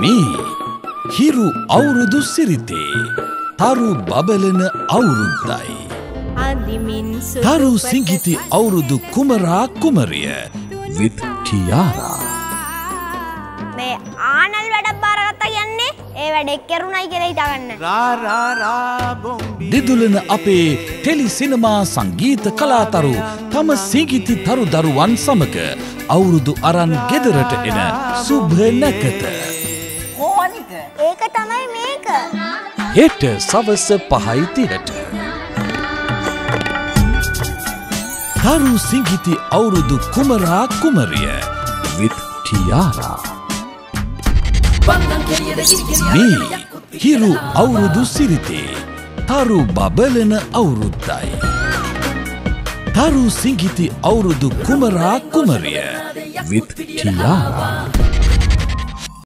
මේ හිරු අවුරුදු සිරිතේ තරු බබලන අවුරුද්දයි. තරු සිංගිති අවුරුදු කුමරා කුමරිය විත් ටියාරා. මේ ආනල් වැඩක් බාරගත්තා කියන්නේ ඒ වැඩෙක් කෙරුණයි කියලා හිතාගන්න. දෙදුලන අපේ ටෙලි සිනමා සංගීත කලාතරු තම සිංගිති තරු දරුවන් සමග අවුරුදු අරන් ගෙදරට එන සුභ නැකත. ඒක තමයි මේක. හෙට සවස පහයි තිහට. තරු සිංගිති අවුරුදු කුමරා කුමරිය විත් ටියාරා. මේ හිරු අවුරුදු සිරිතේ තරු බබලන අවුරුද්දයි. තරු සිංගිති අවුරුදු කුමරා කුමරිය විත් ටියාරා.